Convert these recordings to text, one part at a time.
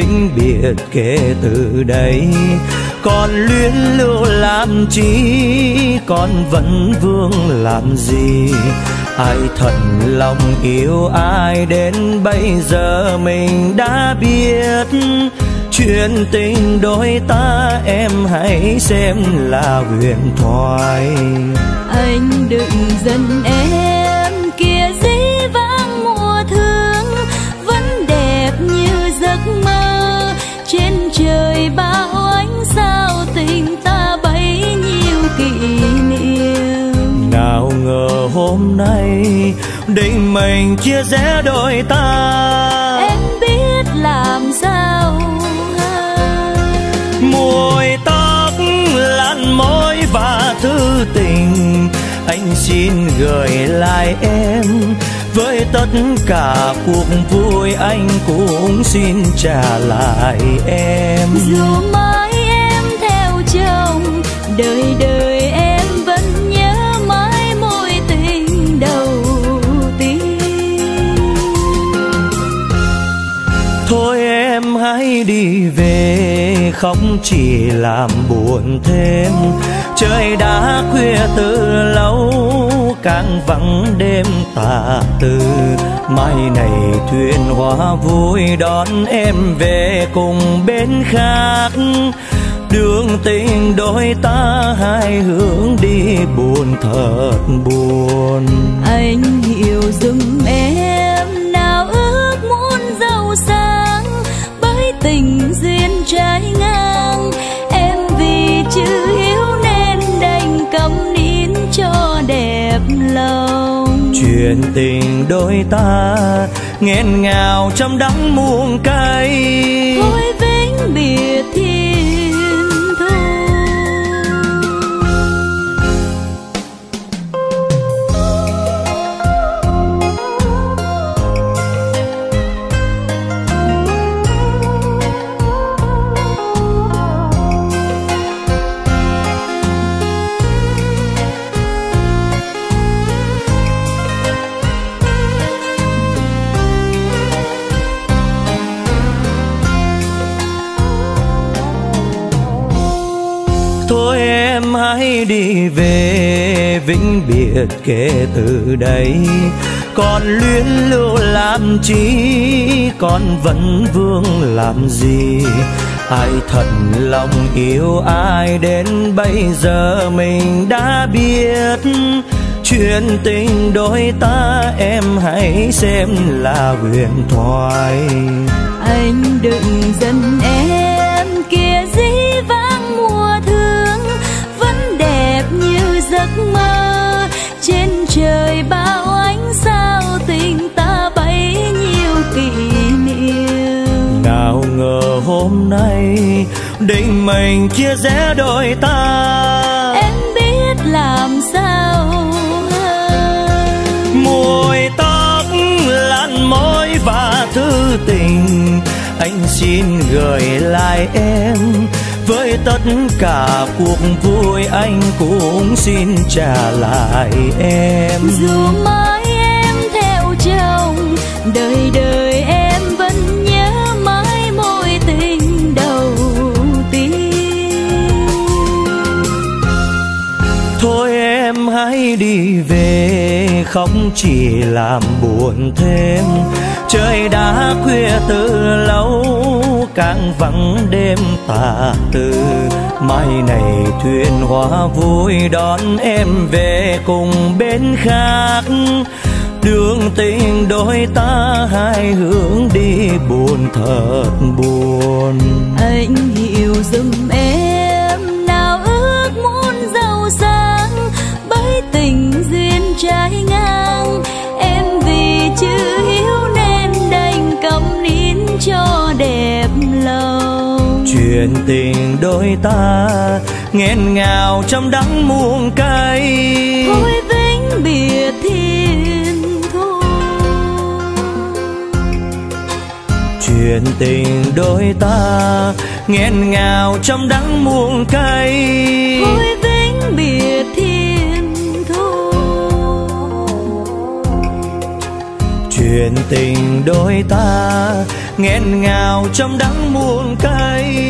vĩnh biệt kể từ đây. Còn luyến lưu làm chi, còn vẫn vương làm gì? Ai thật lòng yêu ai đến bây giờ mình đã biết. Chuyện tình đôi ta em hãy xem là huyền thoại. Anh đừng giận em kỷ niệm. Nào ngờ hôm nay định mình chia rẽ đôi ta. Em biết làm sao mùi tóc lăn môi và thư tình. Anh xin gửi lại em với tất cả cuộc vui anh cũng xin trả lại em. Dù mãi đi về không chỉ làm buồn thêm. Trời đã khuya từ lâu, càng vắng đêm tà tư mai này thuyền hoa vui đón em về cùng bên khác. Đường tình đôi ta hai hướng đi buồn thật buồn. Anh hiểu dùm em, nào ước muốn giàu sang tình duyên trái ngang. Em vì chữ hiếu nên đành cầm nín cho đẹp lòng. Chuyện tình đôi ta nghẹn ngào trong đắng muôn cay. Thôi vĩnh biệt về vĩnh biệt kể từ đây. Còn luyến lưu làm chi, còn vẫn vương làm gì? Ai thật lòng yêu ai đến bây giờ mình đã biết. Chuyện tình đôi ta em hãy xem là huyền thoại. Anh đừng giận em. Ngờ hôm nay định mình chia rẽ đôi ta. Em biết làm sao mùi tóc lăn môi và thư tình. Anh xin gửi lại em với tất cả cuộc vui anh cũng xin trả lại em. Dù mãi đi về, không chỉ làm buồn thêm. Trời đã khuya từ lâu, càng vắng đêm tà tư mai này thuyền hoa vui, đón em về cùng bên khác. Đường tình đôi ta, hai hướng đi buồn thật buồn. Anh hiểu giùm em. Chữ hiếu nên đành cầm nín cho đẹp lòng. Chuyện tình đôi ta nghẹn ngào trong đắng muôn cay. Thôi vĩnh biệt thiên thu chuyện tình đôi ta nghẹn ngào trong đắng muôn cay. Thôi vĩnh biệt thiên chuyện tình đôi ta nghẹn ngào trong đắng muôn cây.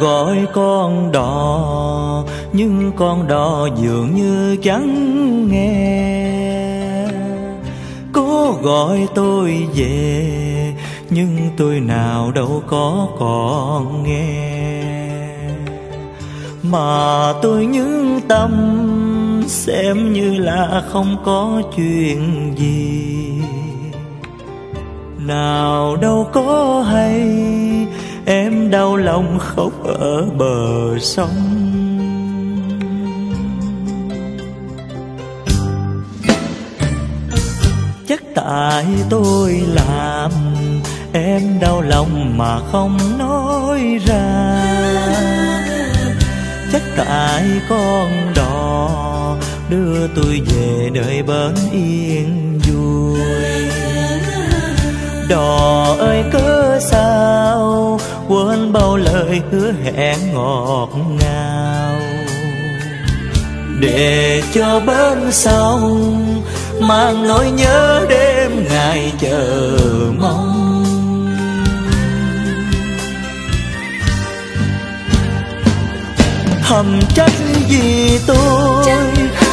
Gọi con đò, nhưng con đò dường như chẳng nghe. Cố gọi tôi về, nhưng tôi nào đâu có còn nghe. Mà tôi những tâm, xem như là không có chuyện gì. Nào đâu có hay em đau lòng khóc ở bờ sông. Chắc tại tôi làm, em đau lòng mà không nói ra. Chắc tại con đò, đưa tôi về nơi bến yên vui. Đò ơi, cớ sao quên bao lời hứa hẹn ngọt ngào. Để cho bên sông mang nỗi nhớ đêm ngày chờ mong. Thầm trách vì tôi?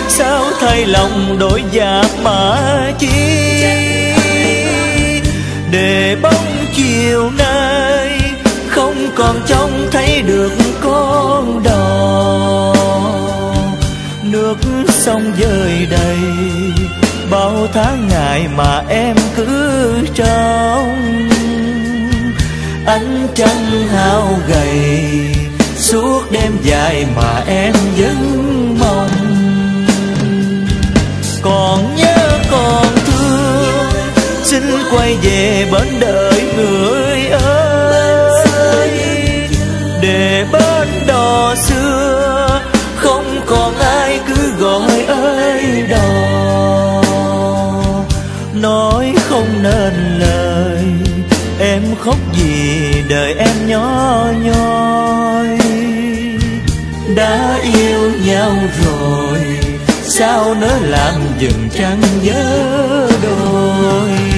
Sao thay lòng đổi dạ mà chi? Để bóng chiều nay còn trông thấy được con đò. Nước sông dơi đầy, bao tháng ngày mà em cứ trông ánh trăng hao gầy, suốt đêm dài mà em vẫn mong. Còn nhớ còn thương, xin quay về bên đợi người. Đò xưa, không còn ai cứ gọi ơi đò. Nói không nên lời, em khóc vì đời em nhỏ nhoi. Đã yêu nhau rồi, sao nỡ làm dừng trăng nhớ đôi?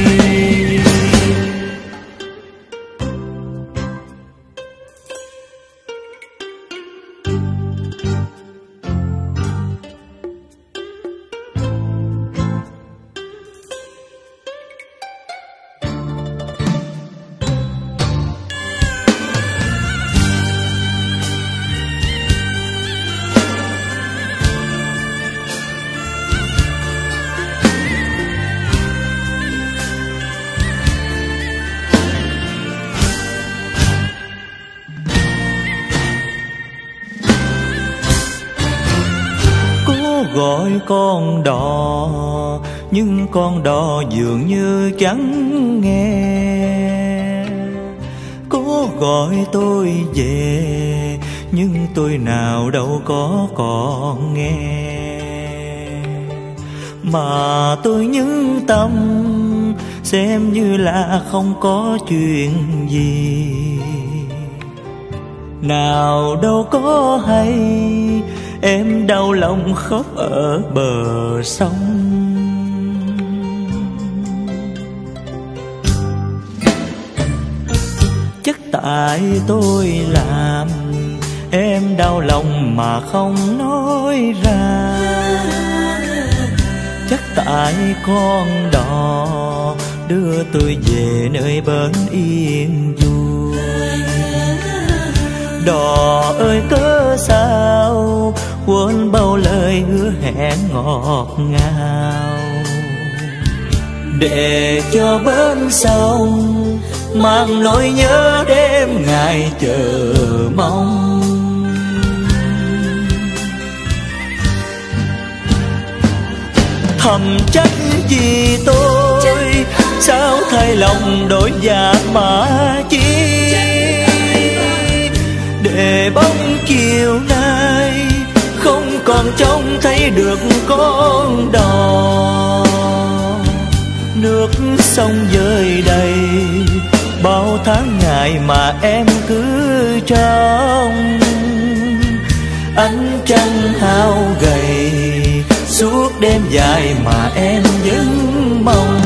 Con đò, nhưng con đò dường như chẳng nghe. Cố gọi tôi về, nhưng tôi nào đâu có còn nghe. Mà tôi những tâm, xem như là không có chuyện gì. Nào đâu có hay em đau lòng khóc ở bờ sông. Chắc tại tôi làm, em đau lòng mà không nói ra. Chắc tại con đò, đưa tôi về nơi bến yên vui. Đò ơi, cớ sao quên bao lời hứa hẹn ngọt ngào. Để cho bên sông mang nỗi nhớ đêm ngày chờ mong. Thầm trách vì tôi? Sao thay lòng đổi dạ mà chi? Để bóng chiều nay còn trông thấy được con đò. Nước sông dơi đầy, bao tháng ngày mà em cứ trông. Ánh trăng hao gầy, suốt đêm dài mà em vẫn mong.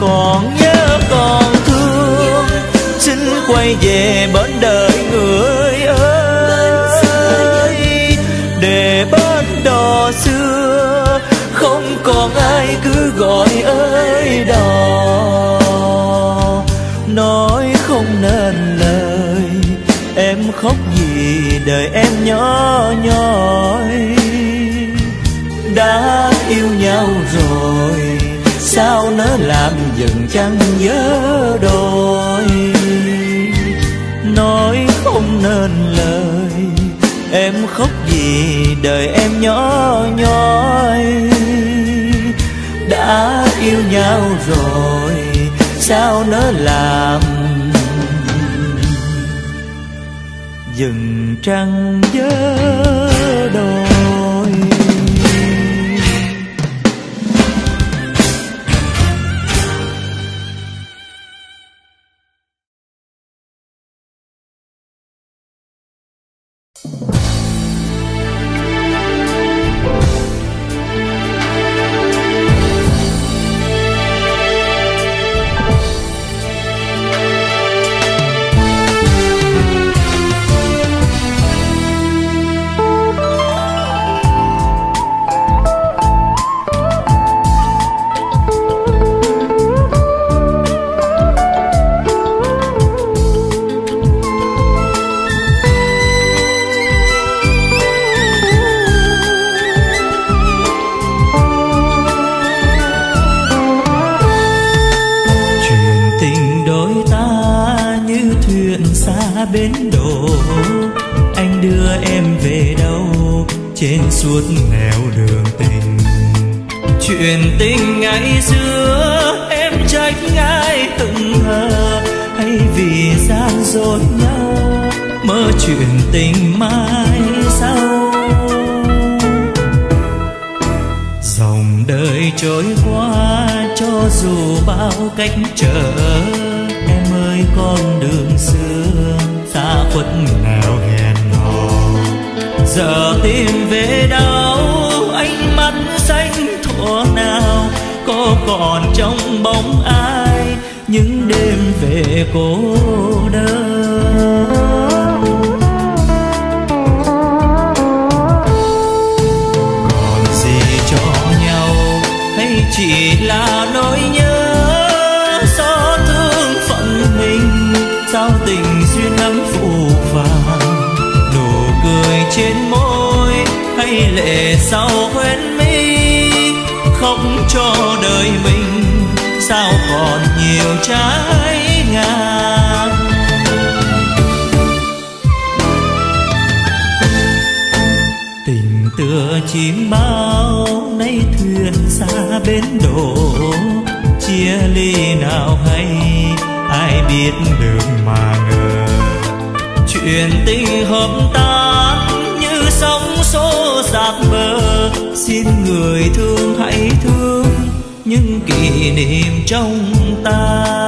Còn nhớ còn thương, xin quay về bên đời người. ai cứ gọi ơi đò. Nói không nên lời, em khóc vì đời em nhỏ nhói. Đã yêu nhau rồi, sao nỡ làm dừng chẳng nhớ đôi. Nói không nên lời, em khóc vì đời em nhỏ nhói yêu nhau rồi sao nỡ làm? Dừng trăng nhớ đôi cách trở, em ơi, con đường xưa, xa khuất nào hẹn hò. Giờ tìm về đâu, ánh mắt xanh thuở nào, có còn trong bóng ai, những đêm về cô lệ sau hoen mi, không cho đời mình, sao còn nhiều trái ngang? Tình tựa chim bao nay thuyền xa bến đổ, chia ly nào hay, ai biết được mà ngờ? Chuyện tình hợp tan như sóng xô xin người thương hãy thương những kỷ niệm trong ta.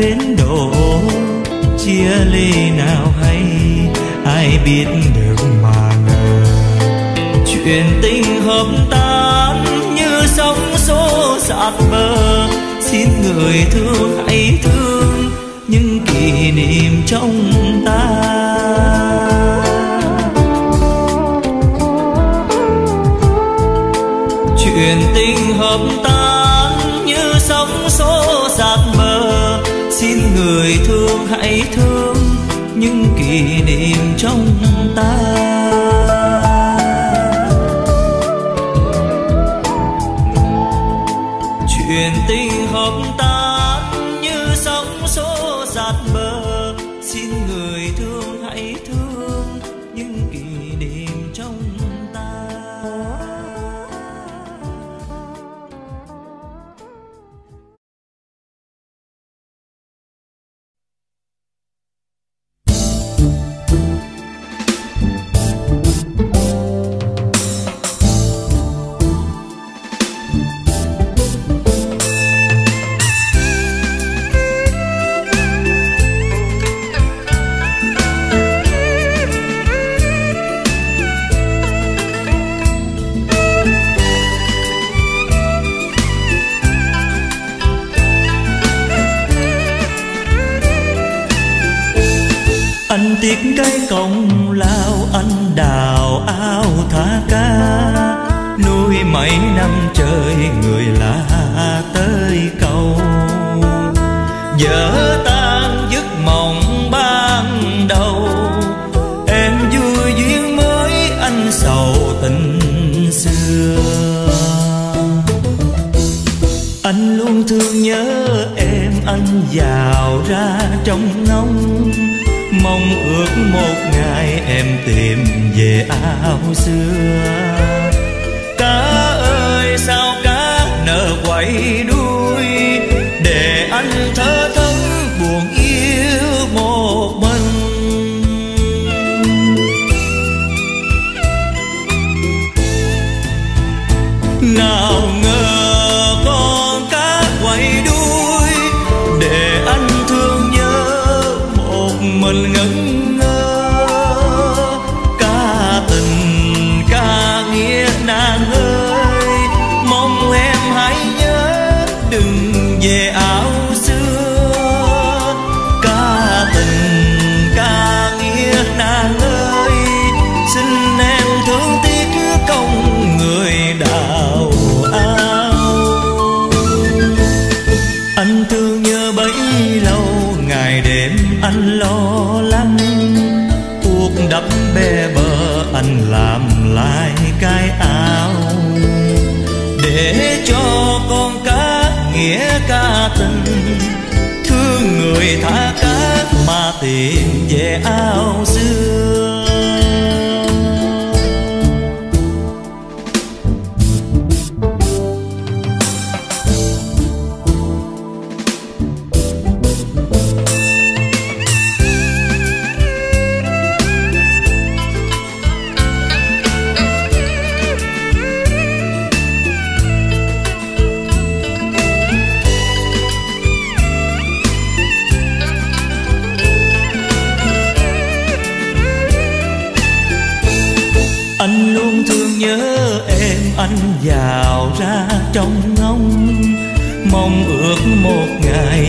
Bến đổ, chia ly nào hay, ai biết được mà ngờ. Chuyện tình hợp tan như sóng xô dạt bờ, xin người thương hãy thương những kỷ niệm trong ta. Chuyện tình hợp tan xin người thương hãy thương những kỷ niệm trong ta.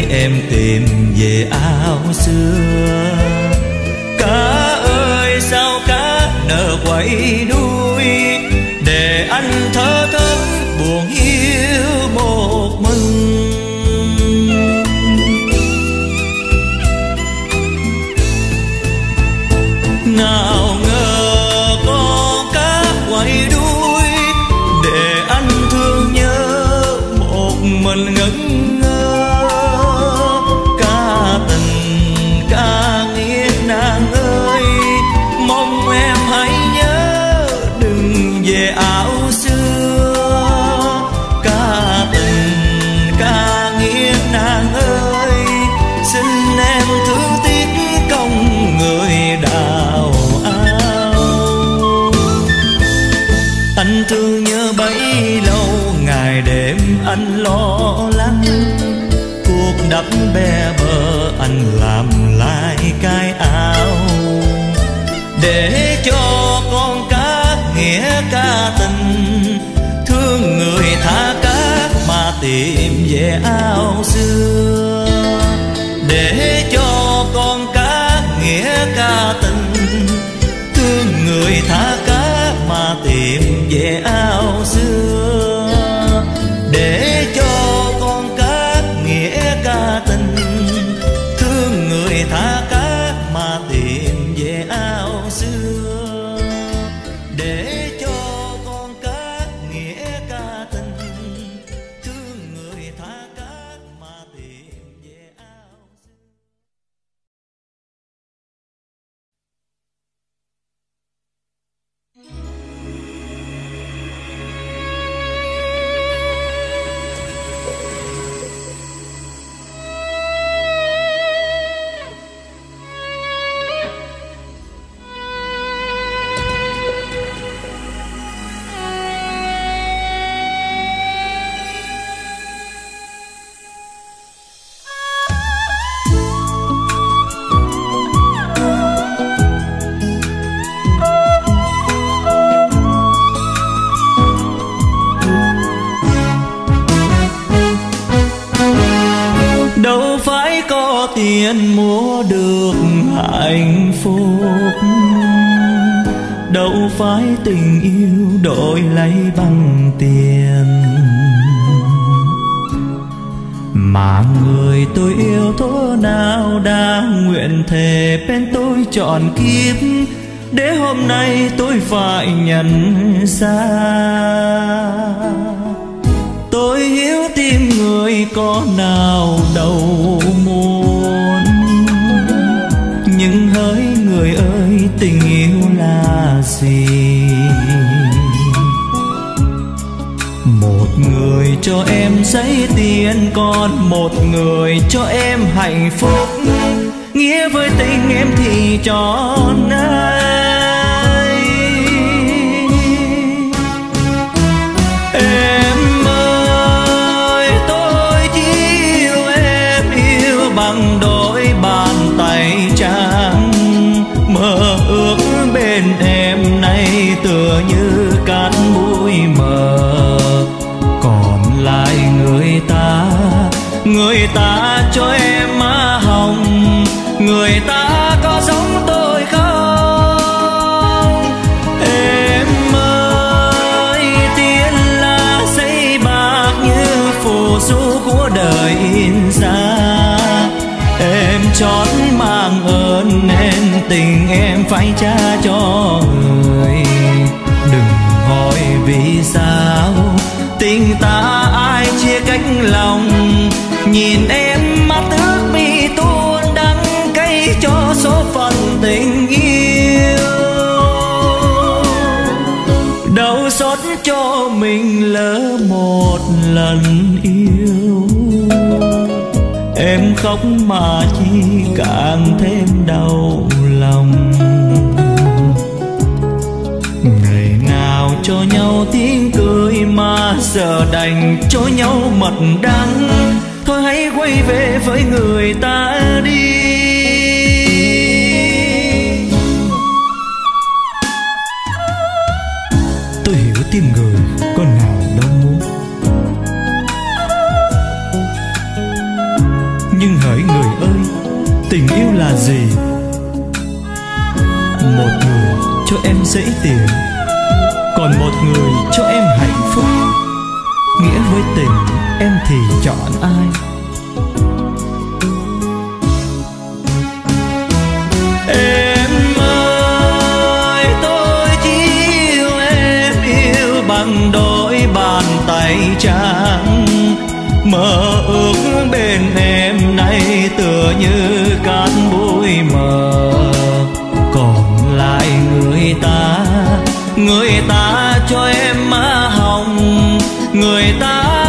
Em tìm về áo xưa. Thố nào đã nguyện thề bên tôi chọn kiếp? Để hôm nay tôi phải nhận ra. Tôi hiểu tim người có nào đâu muốn. Nhưng hỡi người ơi, tình yêu là gì? Người cho em giấy tiền, còn một người cho em hạnh phúc. Nghĩa với tình em thì cho ai người ta cho em má hồng, người ta có giống tôi không? Em ơi tiền là giấy bạc như phù du của đời in ra. Em chót mang ơn nên tình em phải trả cho người. Đừng hỏi vì sao, tình ta ai chia cách lòng nhìn em mắt ước mi tuôn đắng cay cho số phận tình yêu. Đau xót cho mình lỡ một lần yêu. Em khóc mà chi càng thêm đau lòng. Ngày nào cho nhau tiếng cười mà giờ đành cho nhau mật đắng quay về với người ta đi. Tôi hiểu tim người con nào đâu muốn. Nhưng hỡi người ơi, tình yêu là gì? Một người cho em dễ tiền còn một người cho em hạnh phúc. Nghĩa với tình, em thì chọn ai? Như cát bụi mờ. Còn lại người ta người ta cho em má hồng, người ta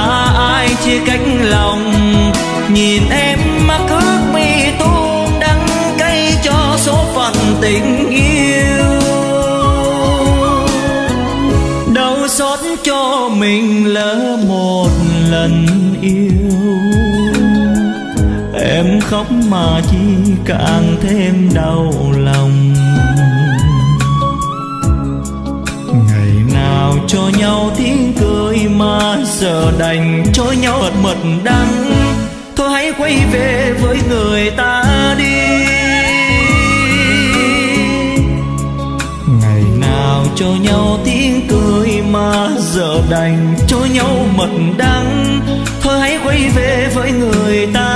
ta ai chia cách lòng. Nhìn em mắt ước mi tuôn đắng cay cho số phận tình yêu. Đau xót cho mình lỡ một lần yêu. Em khóc mà chi càng thêm đau lòng. Cho nhau tiếng cười mà giờ đành cho nhau mật mật đắng. Thôi hãy quay về với người ta đi. Ngày nào cho nhau tiếng cười mà giờ đành cho nhau mật đắng. Thôi hãy quay về với người ta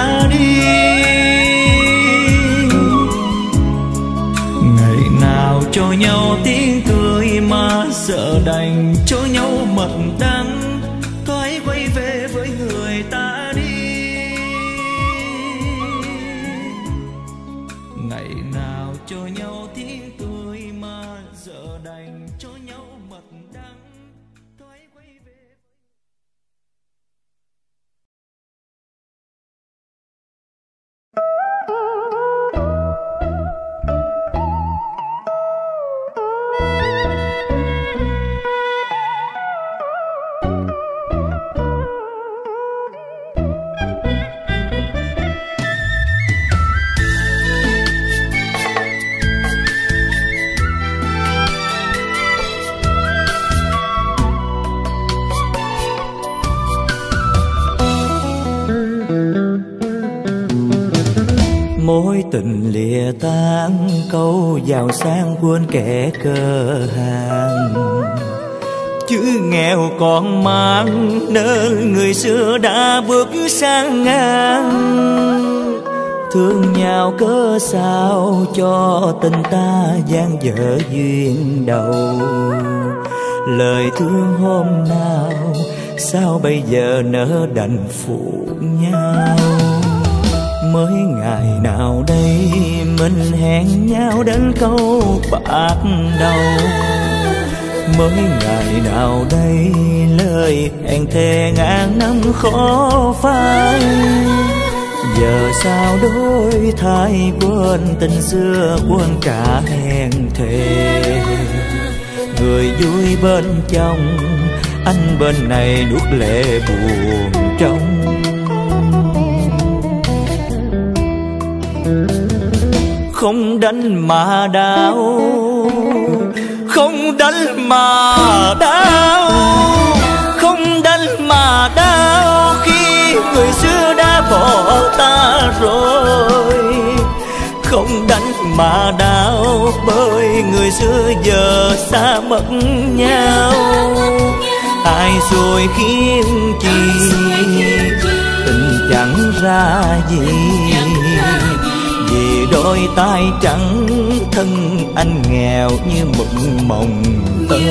tình ta gian dở duyên đầu. Lời thương hôm nào, sao bây giờ nỡ đành phụ nhau? Mới ngày nào đây, mình hẹn nhau đến câu bạc đầu. Mới ngày nào đây, lời hẹn thề ngàn năm khó phai giờ sao đôi thay quên tình xưa, quên cả hẹn thề? Người vui bên trong, anh bên này nuốt lệ buồn trong không đánh mà đau, không đánh mà đau, không đánh mà đau khi người xưa đã bỏ ta rồi. Không đánh mà đau bởi người xưa giờ xa mất nhau. Ai rồi khiến chi? Tình chẳng ra gì. Vì đôi tay trắng thân anh nghèo như mực mộng tơi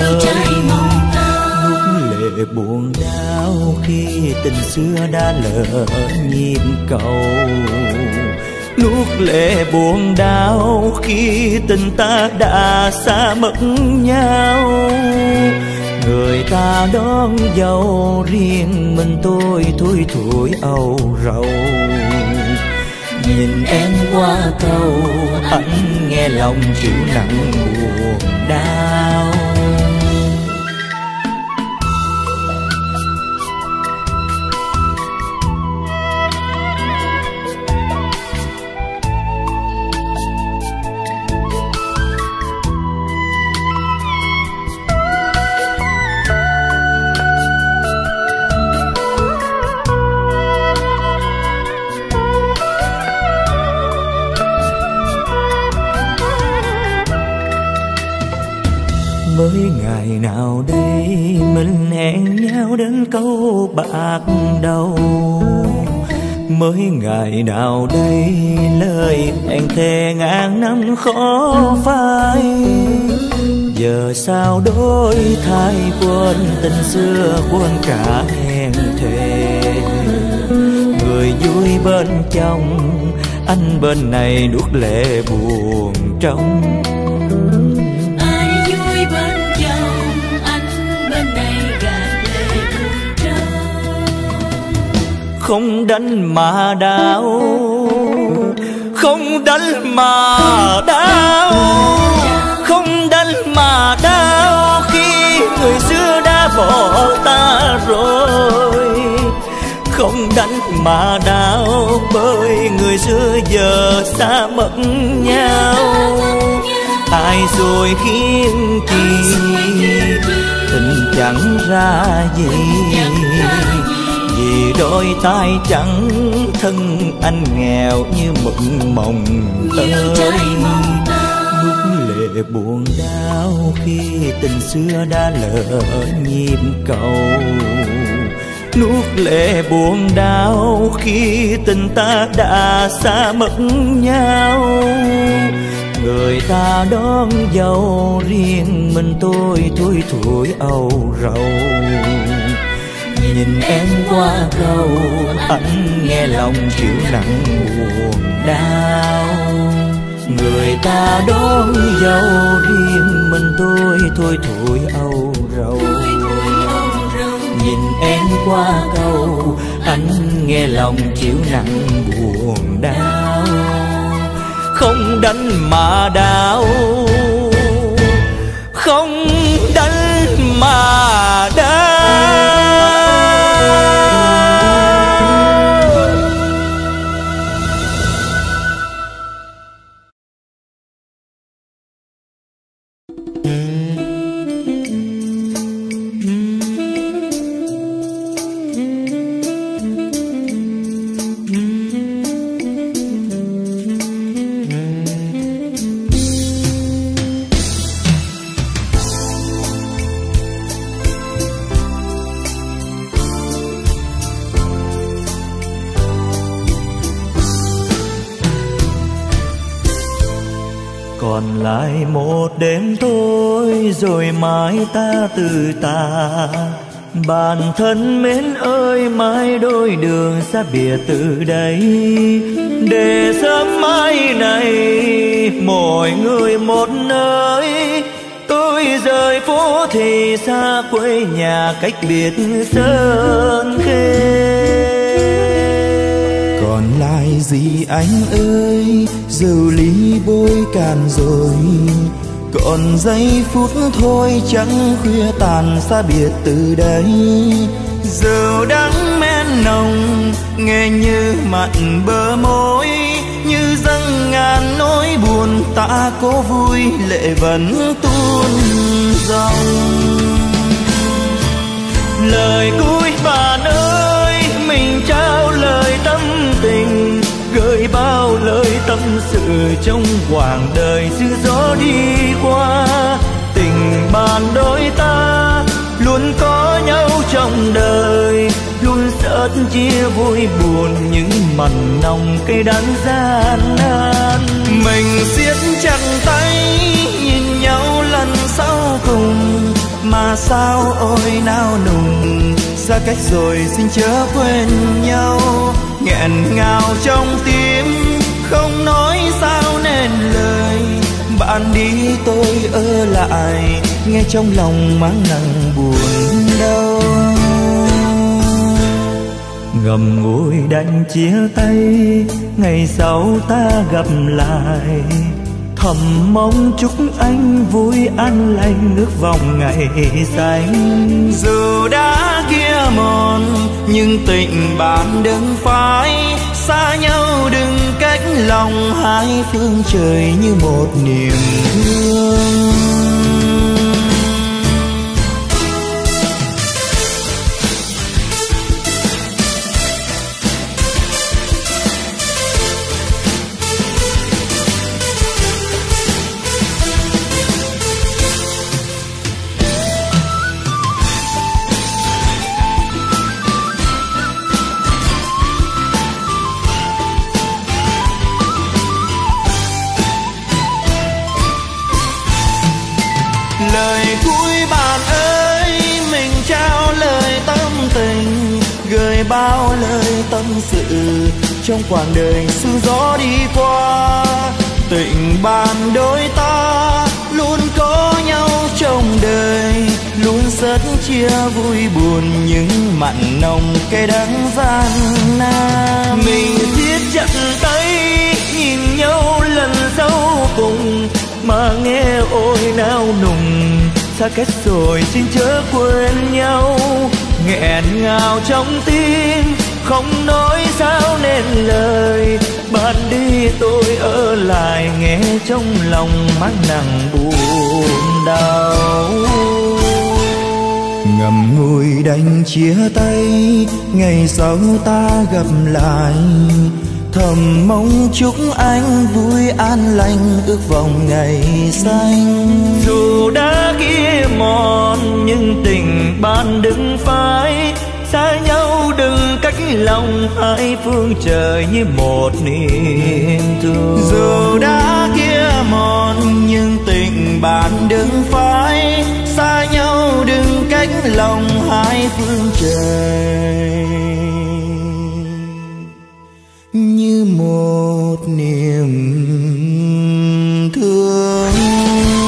lệ buồn đau khi tình xưa đã lỡ nhịp cầu. Nuốt lệ buồn đau khi tình ta đã xa mất nhau. Người ta đón dâu riêng mình tôi thui thủi âu rầu. Nhìn em qua cầu, anh nghe lòng chịu nặng buồn đau. Bạc đầu. Mới ngày nào đây, lời anh thề ngàn năm khó phai. Giờ sao đôi thay quên tình xưa quên cả hẹn thề. Người vui bên trong, anh bên này nuốt lệ buồn trong. Không đánh mà đau không đánh mà đau không đánh mà đau. Khi người xưa đã bỏ ta rồi không đánh mà đau bởi người xưa giờ xa mất nhau. Ai rồi khiến chi? tình chẳng ra gì vì đôi tay trắng thân anh nghèo như mộng mộng tơi nuốt lệ buồn đau khi tình xưa đã lỡ nhịp cầu. Nuốt lệ buồn đau khi tình ta đã xa mất nhau. Người ta đón dâu riêng mình tôi thui thủi âu rầu nhìn em qua cầu, anh nghe lòng chịu nặng buồn đau. Người ta đón dâu riêng mình tôi, thôi thổi âu rầu. Nhìn em qua cầu, anh nghe lòng chịu nặng buồn đau. Không đánh mà đau, không rồi mai ta từ ta bản thân mến ơi mai đôi đường xa biệt từ đây. Để sớm mai này, mỗi người một nơi. Tôi rời phố thì xa quê nhà cách biệt sơn khê. Còn lại gì anh ơi rượu ly bôi cạn rồi còn giây phút thôi chẳng khuya tàn xa biệt từ đây. Rượu đắng men nồng, nghe như mặn bờ môi, như dâng ngàn nỗi buồn ta cố vui lệ vẫn tuôn dòng. Lời cuối bạn ơi, mình trao lời tâm tình sự trong quãng đời dư gió đi qua. Tình bạn đôi ta luôn có nhau trong đời. Luôn sớt chia vui buồn những mặn nồng cây đắng gian nan. Mình siết chặt tay, nhìn nhau lần sau cùng. Mà sao ôi nao nùng, xa cách rồi xin chớ quên nhau. Nghẹn ngào trong tim không nói sao nên lời. Bạn đi tôi ở lại, nghe trong lòng mang nặng buồn đau. Ngầm ngùi đành chia tay, ngày sau ta gặp lại. Thầm mong chúc anh vui an lành ước vòng ngày xanh. Dù đã kia mòn, nhưng tình bạn đừng phai xa nhau đừng cách lòng hai phương trời như một niềm thương. Bao lời tâm sự. Trong quãng đời xưa gió đi qua, tình bạn đôi ta luôn có nhau trong đời. Luôn rất chia vui buồn những mặn nồng cái đắng gian nan. Mình siết chặt tay, nhìn nhau lần sau cùng, mà nghe ôi nao nùng. Xa cách rồi xin chớ quên nhau nghẹn ngào trong tim, không nói sao nên lời. Bạn đi, tôi ở lại, nghe trong lòng mang nặng buồn đau. Ngầm ngùi đành chia tay, ngày sau ta gặp lại thầm mong chúc anh vui an lành ước vòng ngày xanh. Dù đã kia mòn nhưng tình bạn đừng phai xa nhau đừng cách lòng hai phương trời như một niềm thương. Dù đã kia mòn nhưng tình bạn đừng phai xa nhau đừng cách lòng hai phương trời như một niềm thương.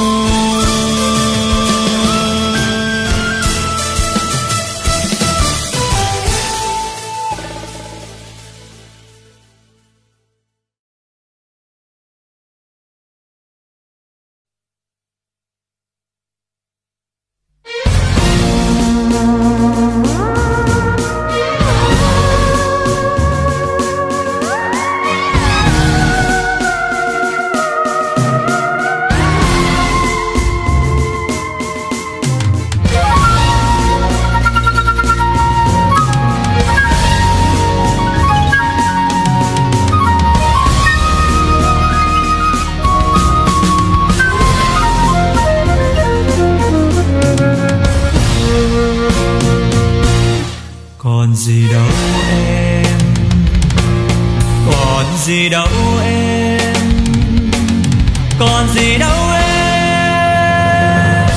Gì đâu em? Còn gì đâu em?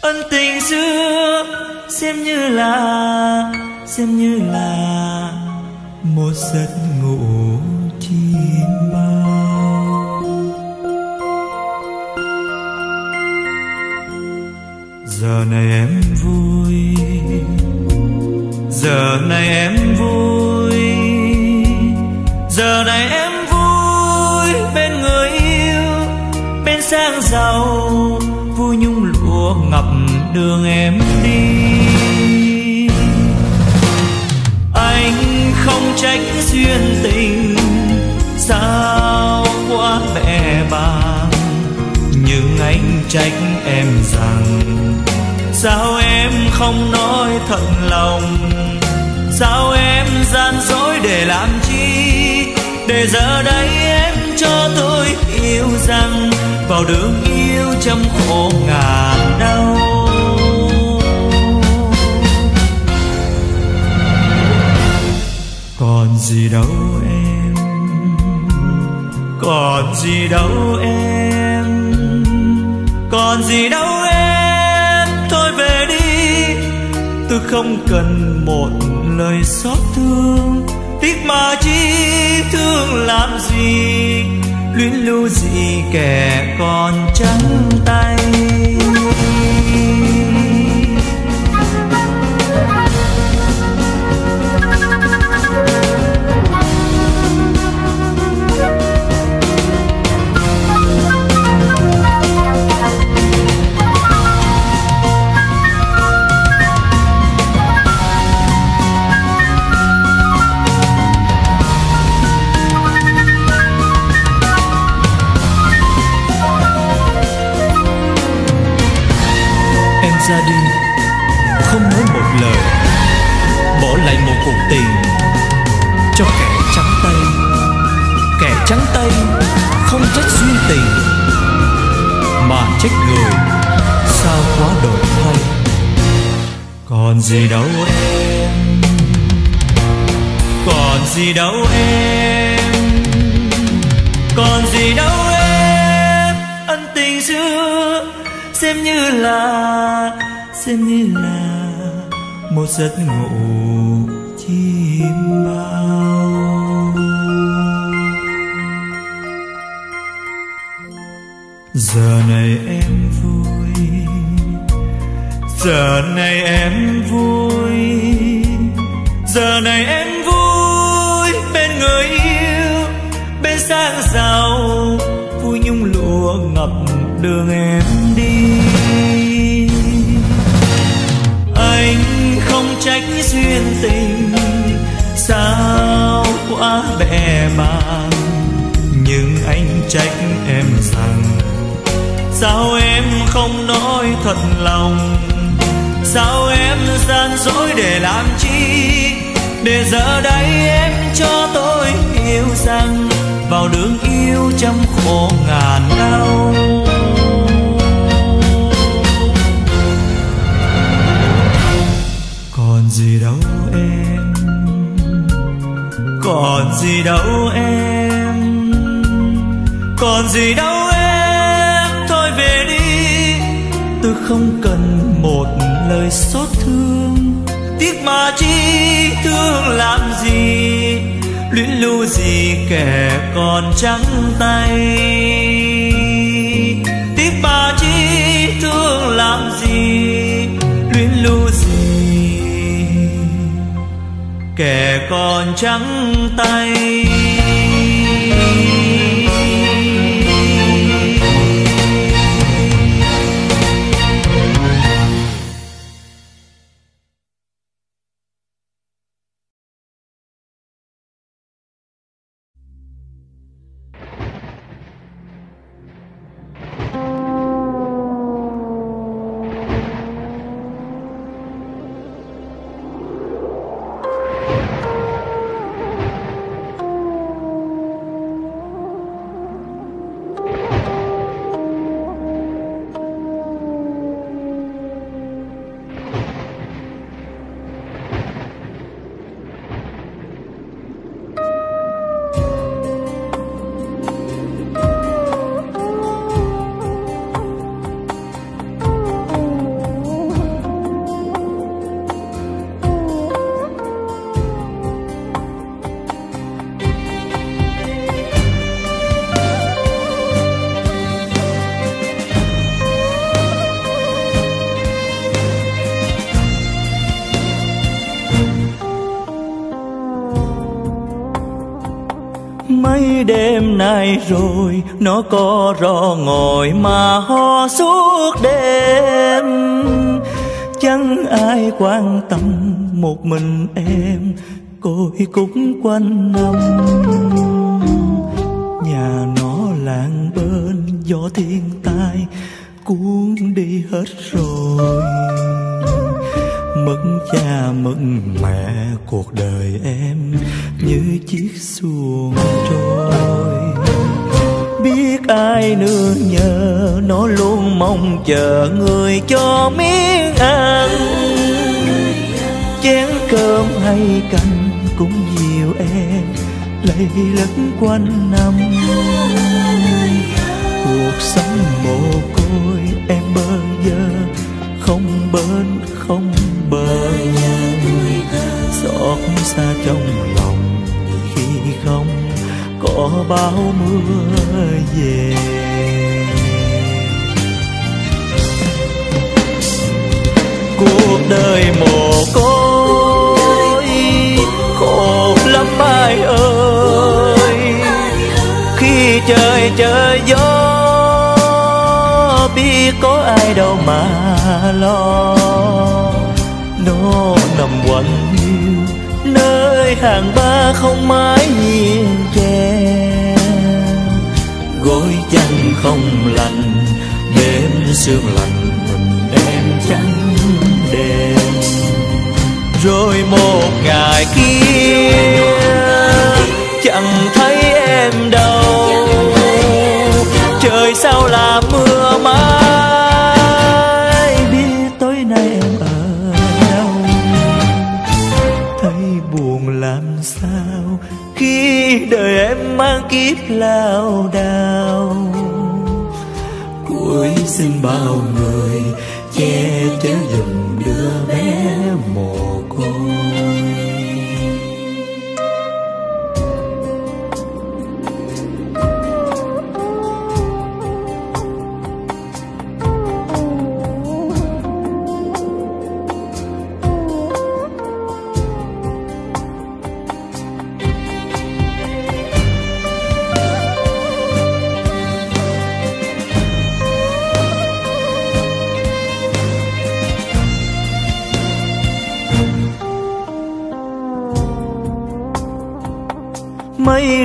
Ân tình xưa, xem như là, xem như là một giấc ngủ chim bao. Giờ này em vui, giờ này em vui giờ này em vui bên người yêu, bên sang giàu, vui nhung lụa ngập đường em đi. Anh không trách duyên tình, sao quá bẽ bàng. Nhưng anh trách em rằng, sao em không nói thật lòng? Sao em gian dối để làm chi? Để giờ đây em cho tôi yêu rằng vào đường yêu trăm khổ ngàn đau. Còn gì đâu em, còn gì đâu em, còn gì đâu em. Thôi về đi, tôi không cần một lời xót thương tiếc mà chi thương làm gì? Luyến lưu gì kẻ còn trắng tay? Trách người, sao quá đổi thay? Còn gì đâu em, còn gì đâu em, còn gì đâu em? Ân tình xưa xem như là, xem như là một giấc ngủ. Trắng tay nay rồi, nó có ro ngồi mà ho suốt đêm. Chẳng ai quan tâm một mình em, côi cũng quanh năm. Nhà nó làng bên gió thiên tai, cuốn đi hết rồi. Mất cha mất mẹ, cuộc đời em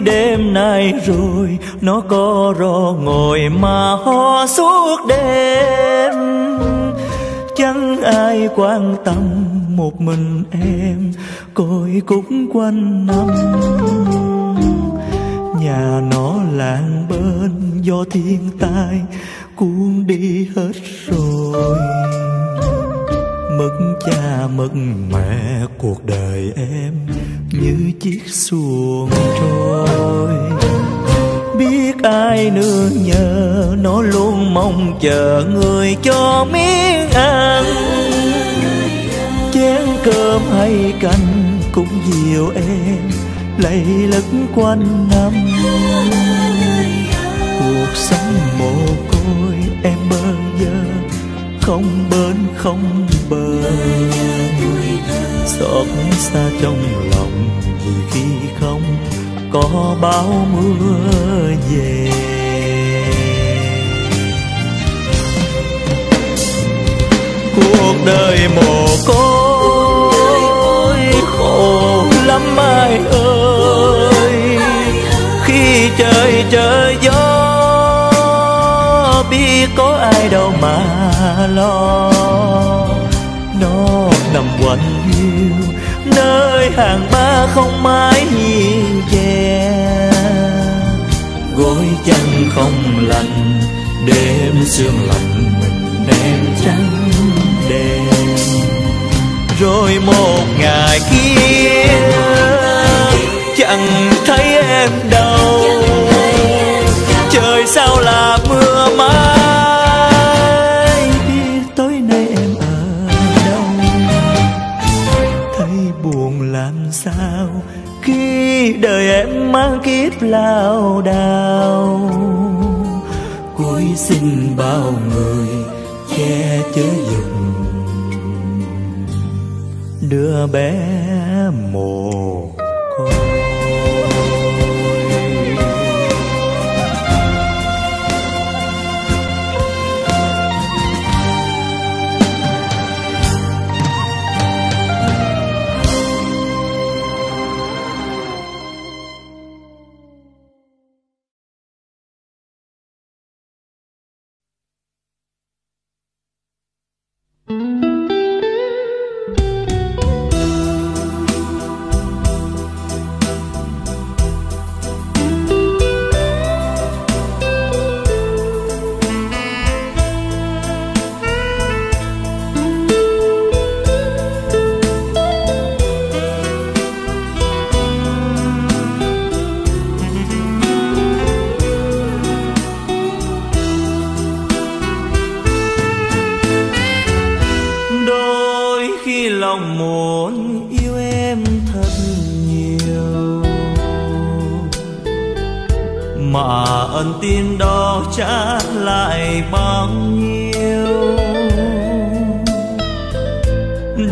đêm nay rồi, nó có rò ngồi mà ho suốt đêm. Chẳng ai quan tâm một mình em côi cũng quanh năm. Nhà nó làng bên do thiên tai, cuốn đi hết rồi. Mất cha mất mẹ cuộc đời em như chiếc xuồng trôi. Biết ai nương nhờ, nó luôn mong chờ người cho miếng ăn. Chén cơm hay canh cũng dịu em, lầy lất quanh năm. Cuộc sống mồ côi em bơ vơ, không bên không bờ xót xa trong lòng vì khi không có bão mưa về. Cuộc đời mồ côi khổ lắm ai ơi. Khi trời trời gió biết có ai đâu mà lo. Nó nằm quanh chiều nơi hàng ba không mái hiên che. Gối chăn không lạnh đêm sương lạnh mình trắng đêm rồi một ngày kia, chẳng thấy em đâu. Lao đao. Cuối xin bao người che chở dùng. Đưa bé mồ trả lại bao nhiêu?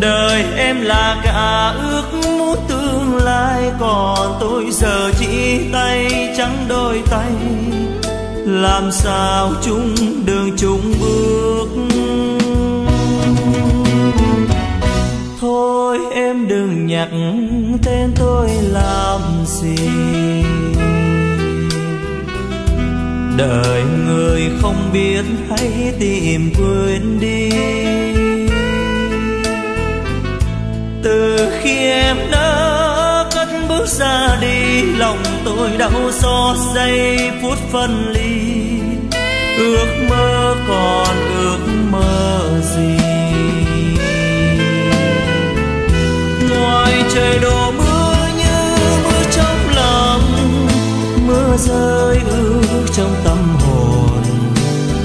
Đời em là cả ước muốn tương lai, còn tôi giờ chỉ tay trắng đôi tay. Làm sao chung đường chung bước? Thôi em đừng nhắc tên tôi làm gì. Đời người không biết, hãy tìm quên đi. Từ khi em đã cất bước ra đi, lòng tôi đau xót giây phút phân ly. Ước mơ còn ước mơ gì? Ngoài trời đổ mưa như mưa trong lòng, mưa rơi ước trong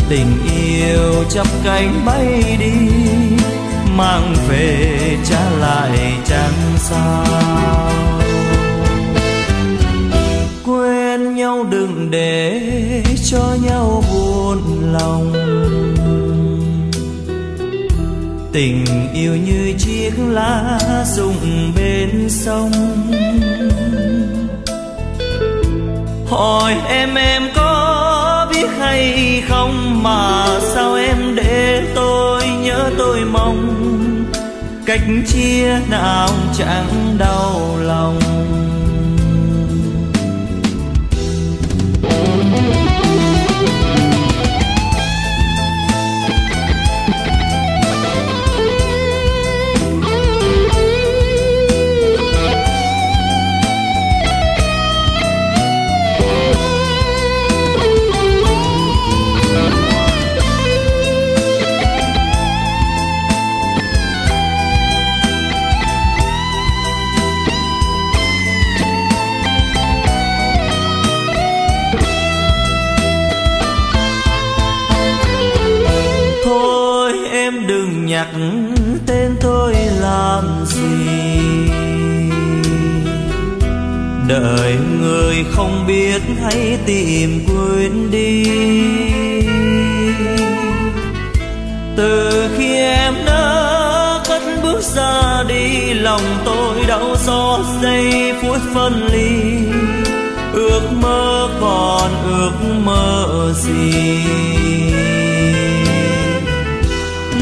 tình yêu chắp cánh bay đi, mang về trả lại chẳng sao. Quên nhau đừng để cho nhau buồn lòng. Tình yêu như chiếc lá rụng bên sông. Hỏi em em có biết hay không? Mà sao em để tôi nhớ tôi mong? Cách chia nào chẳng đau lòng? Người không biết, hãy tìm quên đi. Từ khi em đã cất bước ra đi, lòng tôi đau xót giây phút phân ly. Ước mơ còn ước mơ gì?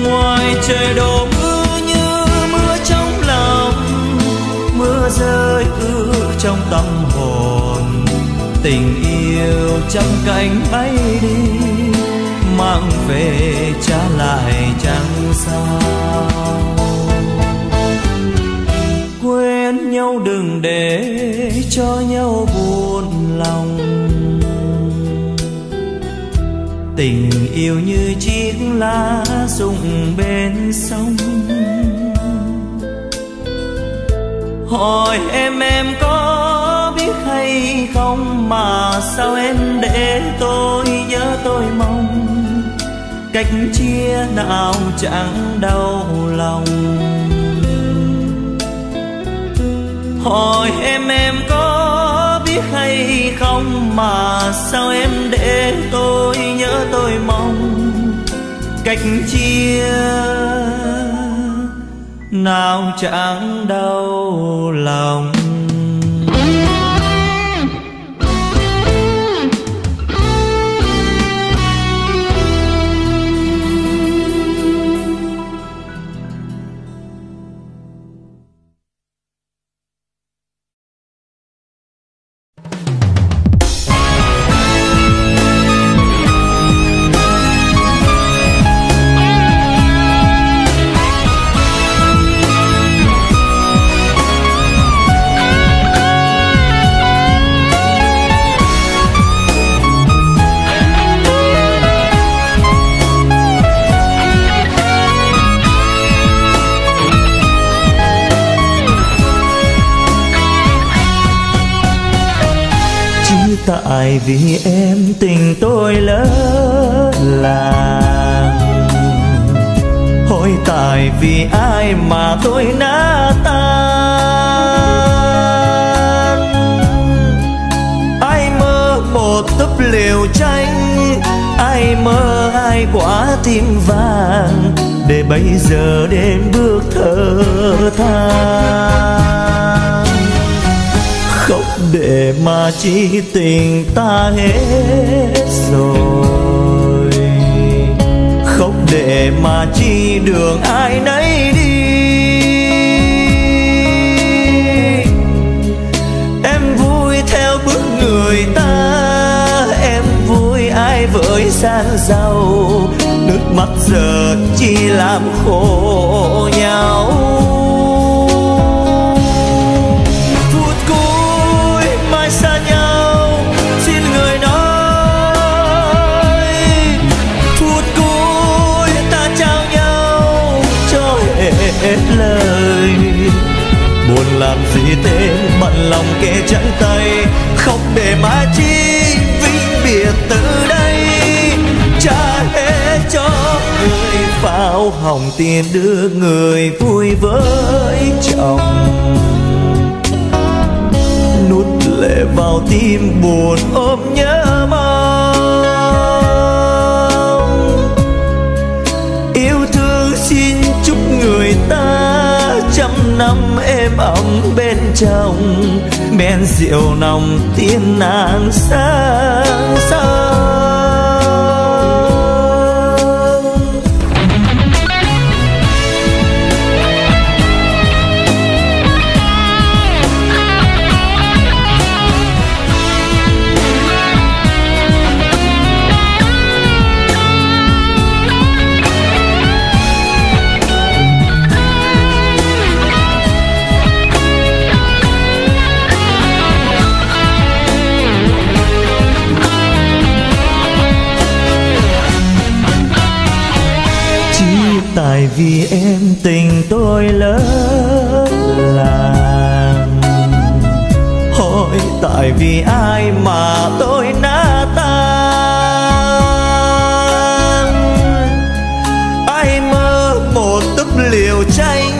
Ngoài trời đổ mưa như mưa trong lòng, mưa rơi cứ trong tâm tình yêu trong cánh bay đi, mang về trả lại chẳng sao. Quên nhau đừng để cho nhau buồn lòng. Tình yêu như chiếc lá rụng bên sông. Hỏi em em có hay không mà sao em để tôi nhớ tôi mong? Cách chia nào chẳng đau lòng? Hỏi em em có biết hay không mà sao em để tôi nhớ tôi mong? Cách chia nào chẳng đau lòng? Ai tại vì em tình tôi lỡ làng. Hối tại vì ai mà tôi nát tan? Ai mơ một tấc liều tranh? Ai mơ hai quả tim vàng? Để bây giờ đến bước thở than không để mà chi tình ta hết rồi. Không để mà chi đường ai nấy đi. Em vui theo bước người ta, em vui ai với sang giàu. Nước mắt giờ chỉ làm khổ nhau. Hết lời. Buồn làm gì thế, bận lòng kề trắng tay. Không để mà chi vĩnh biệt từ đây. Trả hết cho người pháo hồng tiền đưa người vui với chồng. Nút lệ vào tim buồn ôm năm êm ấm bên trong men rượu nồng tiên nàng sáng xa. Tại vì em tình tôi lớn làng. Hỏi tại vì ai mà tôi nát tan ai mơ một túp liều tranh?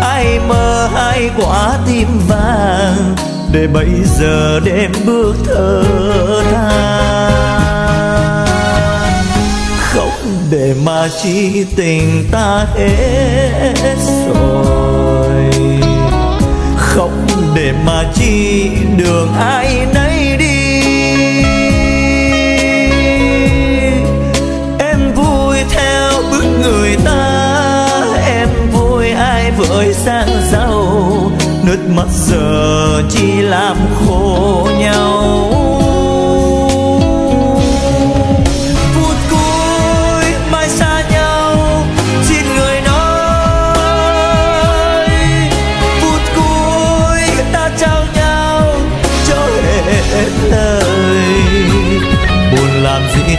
Ai mơ hai quả tim vàng? Để bây giờ đêm bước thơ than để mà chi tình ta hết rồi. Không để mà chi đường ai nấy đi. Em vui theo bước người ta, em vui ai vội sang giàu. Nước mắt giờ chỉ làm khổ nhau.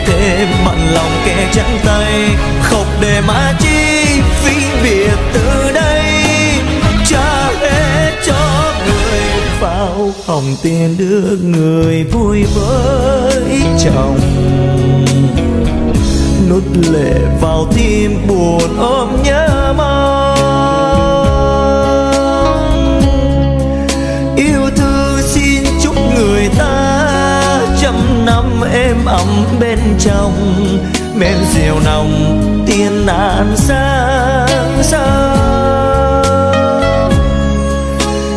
Thế mặn lòng kẻ trắng tay, khóc để mà chi phí biệt từ đây. Trả hết cho người vào hồng tiền đưa người vui với chồng. Nút lệ vào tim buồn ôm nhớ mong. Êm ấm bên trong, men rượu nồng tiên nạn sáng xa.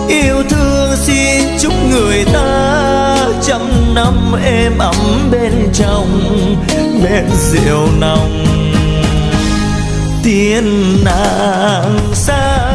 yêu thương xin chúc người ta trăm năm êm ấm bên trong, men rượu nồng tiên nàng sáng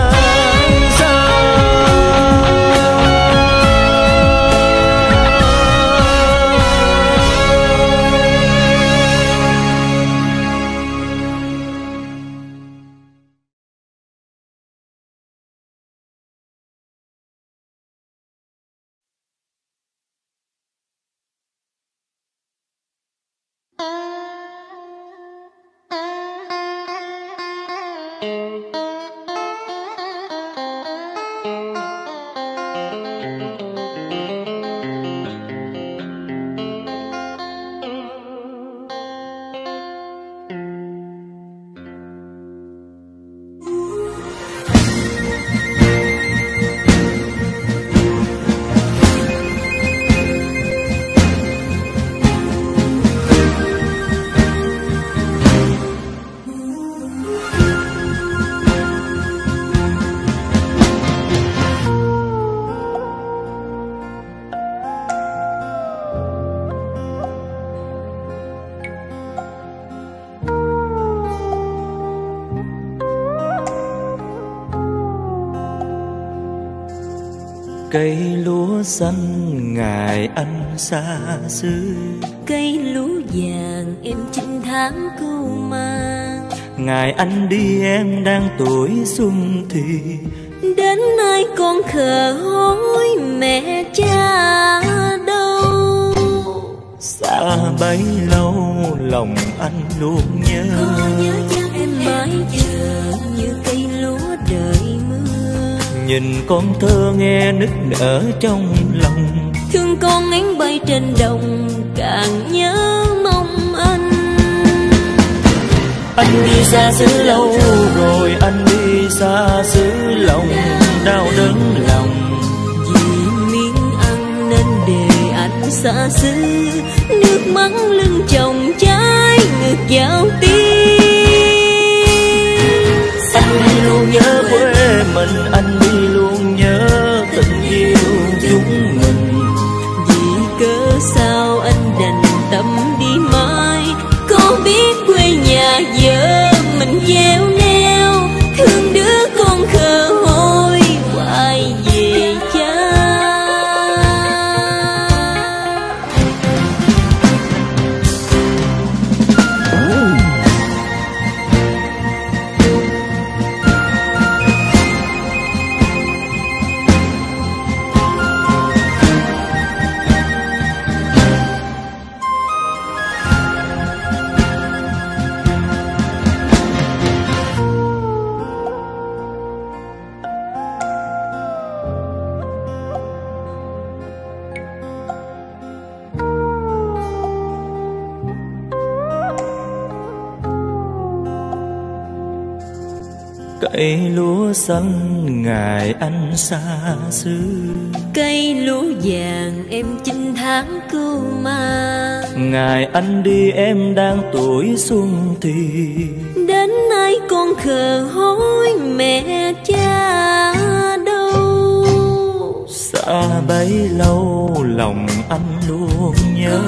xanh ngày anh xa xứ. Cây lúa vàng em chinh tháng cưu mang. Ngày anh đi em đang tuổi xuân thì. Đến nơi con khờ hối mẹ cha đâu. Xa bấy lâu lòng anh luôn nhớ. Có nhớ nhìn con thơ nghe nức nở trong lòng. Thương con én bay trên đồng càng nhớ mong anh anh đi xa xứ lâu rồi anh đi xa xứ lòng. Đau đớn lòng. Vì miếng ăn nên để anh xa xứ nước mắt lưng chồng trái ngược vào tim. Anh luôn nhớ quê mình xứ cây lúa vàng em chinh tháng cưu mang. Ngày anh đi em đang tuổi xuân thì. Đến nay con khờ hối mẹ cha đâu. Xa bấy lâu lòng anh luôn nhớ.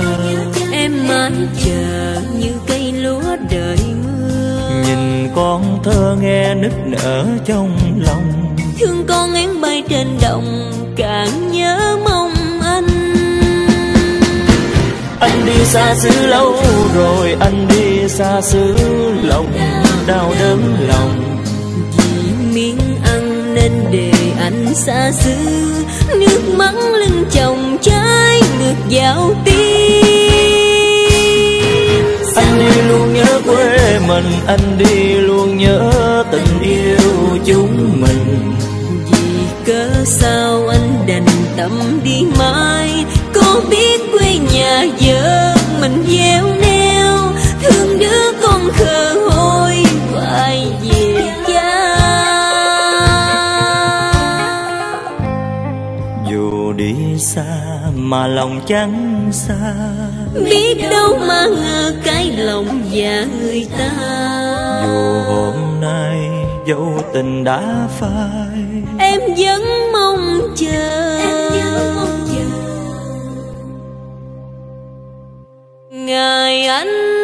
Em mãi chờ như cây lúa đợi mưa. Nhìn con thơ nghe nức nở trong xa xứ lâu rồi anh đi xa xứ lòng đau đớn lòng. Vì miếng ăn nên để anh xa xứ nước mắt lưng chồng trái ngược vào tim anh đi luôn nhớ quê mình anh đi luôn nhớ tình yêu chúng mình. Vì cớ sao anh đành tâm đi mãi có biết quê nhà vợ mình gieo neo thương đứa con khờ hôi phải về cha dù đi xa mà lòng chẳng xa biết đâu mà ngờ cái lòng và người ta. dù hôm nay dấu tình đã phai em vẫn mong chờ Ngài anh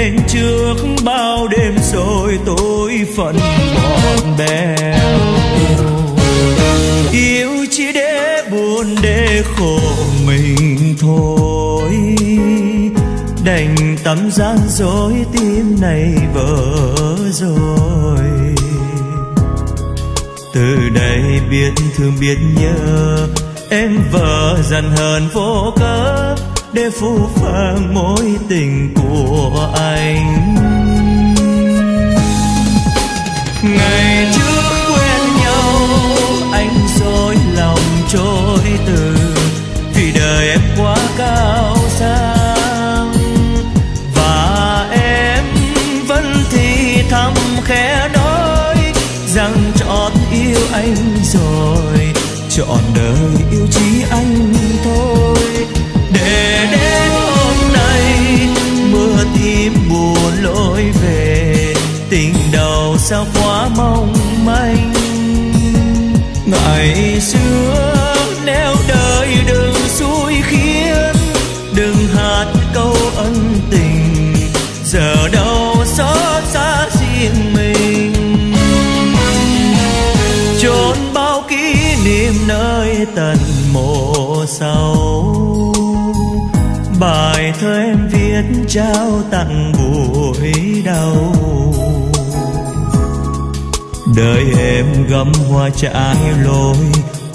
người trước Bao đêm rồi tôi phận bọn bèo Yêu chỉ để buồn để khổ mình thôi. Đành tắm gian dối tim này vỡ rồi. Từ đây biết thương biết nhớ, em vợ dần hờn vô cớ để phũ phàng mối tình của anh. Ngày trước quen nhau, anh dối lòng trôi từ, vì đời em quá cao sang. Và em vẫn thì thầm khẽ nói rằng chọn yêu anh rồi, chọn đời yêu chỉ anh. Tim buồn lối về. Tình đầu sao quá mong manh. Ngày xưa nếu đời đừng xui khiến. Đừng hát câu ân tình. Giờ đâu xót xa riêng mình. Chốn bao kỷ niệm nơi tận mộ sau. Bài thơ em biết trao tặng buổi đau. Đời em gấm hoa trái lối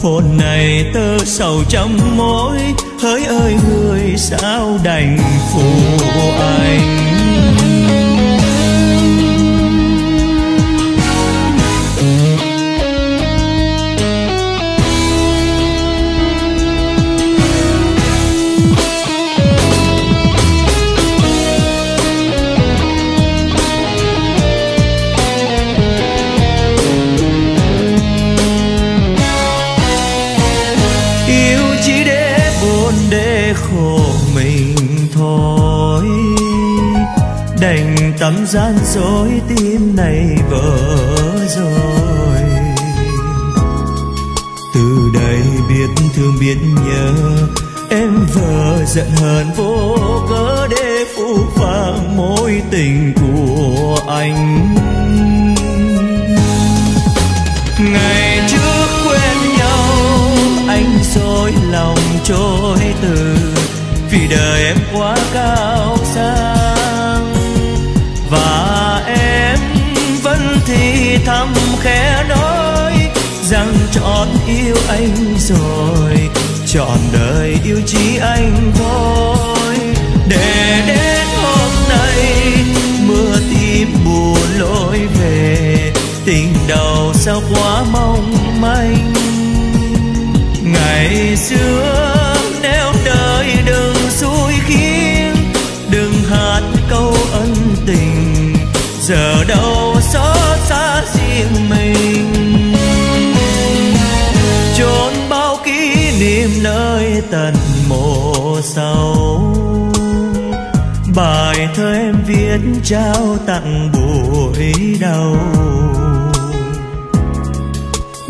hôn này tơ sầu trăm mối, hỡi ơi người sao đành phụ anh. Gian dối tim này vỡ rồi. Từ đây biết thương biết nhớ, em vỡ giận hờn vô cớ để phụ phàng mối tình của anh. Ngày trước quen nhau, anh dối lòng trôi từ. Vì đời em quá cao thì thầm khẽ nói rằng chọn yêu anh rồi, chọn đời yêu chỉ anh thôi. Để đến hôm nay, mưa tim buồn lối về, tình đầu sao quá mong manh. Ngày xưa biết trao tặng buổi đầu.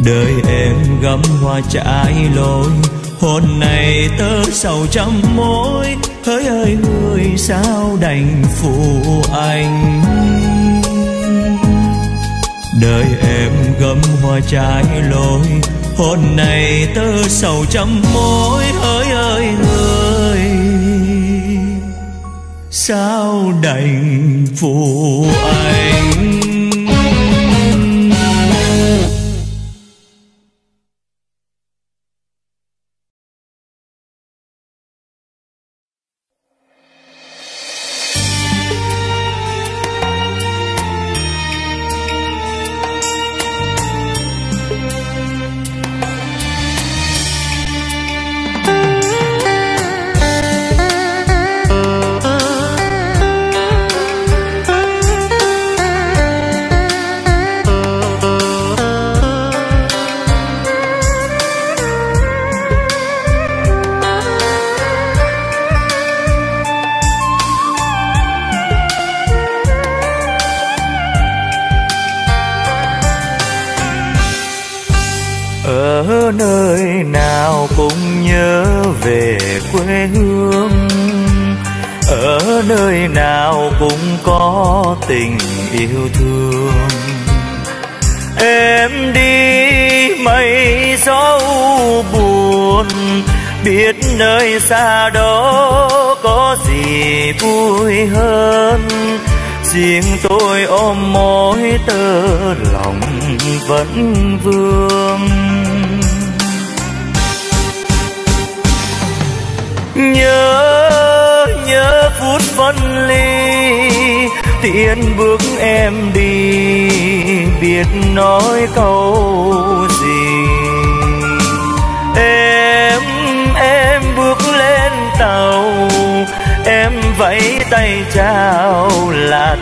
Đời em gấm hoa trái lối hôn này tơ sầu trăm mối. Hỡi ơi, người sao đành phụ anh? Đời em gấm hoa trái lối hôn này tơ sầu trăm mối. Hỡi ơi, người sao đành phụ anh?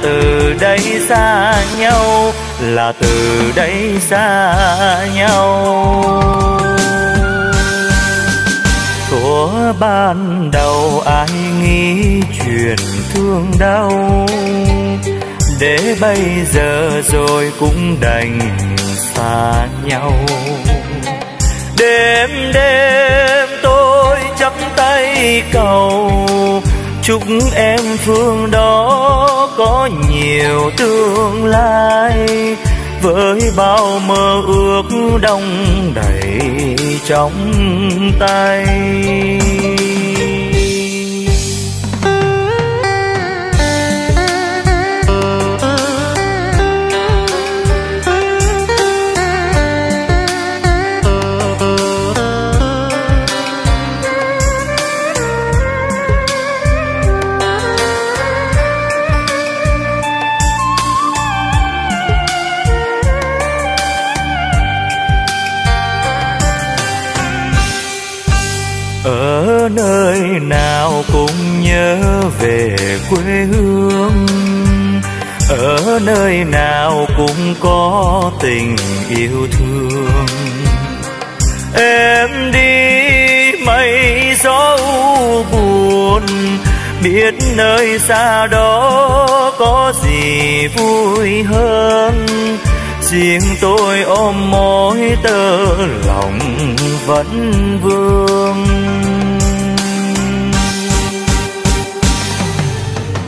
Từ đây xa nhau, là từ đây xa nhau. Thuở ban đầu ai nghĩ chuyện thương đau, để bây giờ rồi cũng đành xa nhau. Đêm đêm tôi chắp tay cầu chúc em phương đó có nhiều tương lai. Với bao mơ ước đông đầy trong tay. Nơi nào cũng nhớ về quê hương. Ở nơi nào cũng có tình yêu thương. Em đi mây gió u buồn, biết nơi xa đó có gì vui hơn. Riêng tôi ôm mối tơ lòng vẫn vương.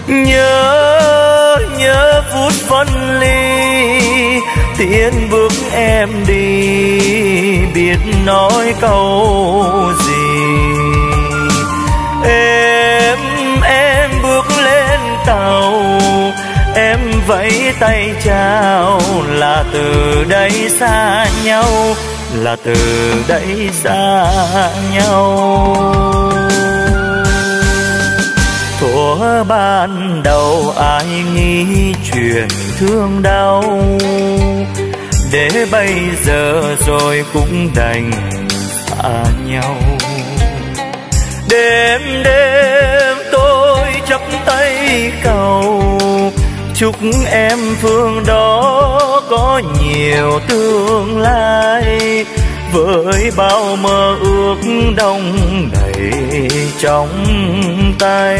Nhớ nhớ phút phân ly, tiến bước em đi, biết nói câu gì. Em em bước lên tàu, em vẫy tay chào, là từ đây xa nhau, là từ đây xa nhau thuở ban đầu ai nghĩ chuyện thương đau. Để bây giờ rồi cũng đành xa nhau. Đêm đêm tôi chắp tay cầu, chúc em phương đó có nhiều tương lai với bao mơ ước đông đầy trong tay.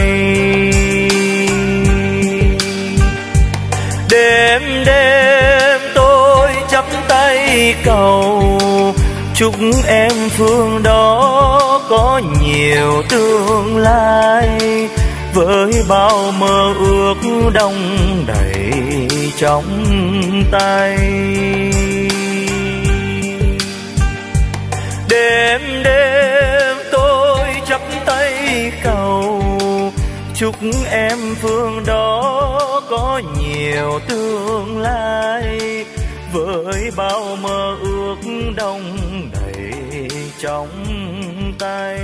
Đêm đêm tôi chắp tay cầu chúc em phương đó có nhiều tương lai. Với bao mơ ước đông đầy trong tay. Đêm đêm tôi chắp tay cầu, chúc em phương đó có nhiều tương lai. Với bao mơ ước đông đầy trong tay.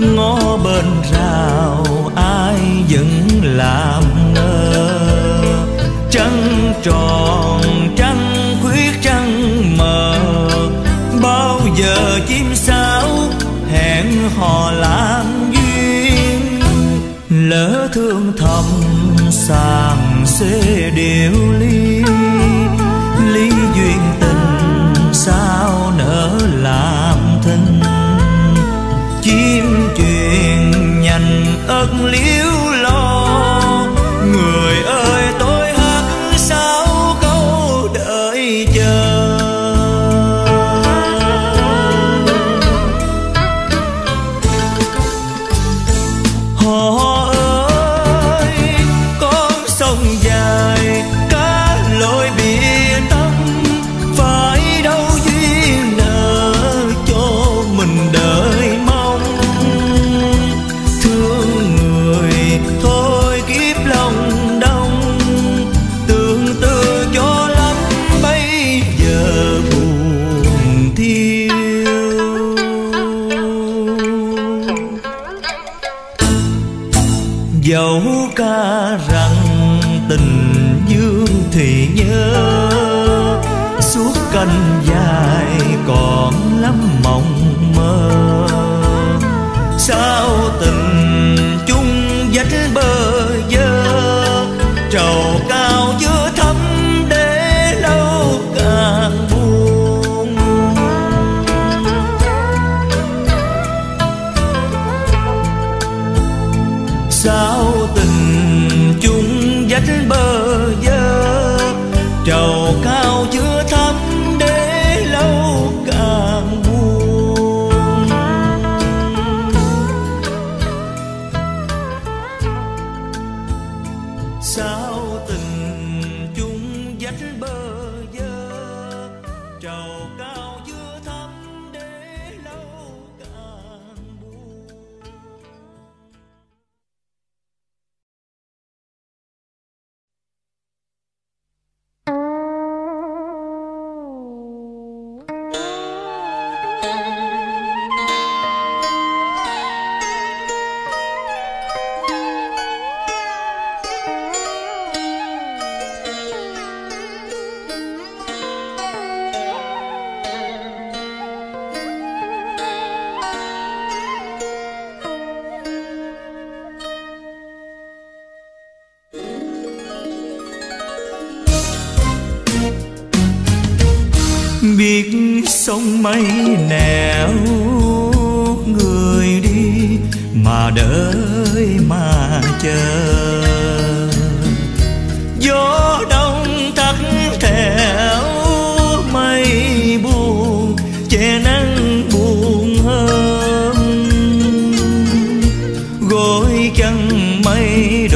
ngó bên rào, ai vẫn làm ngơ. Trăng tròn, trăng khuyết, trăng mờ, bao giờ chim sáo hẹn hò làm duyên. Lỡ thương thầm sàng xê điệu ly ly duyên tình xa chân mây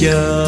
thương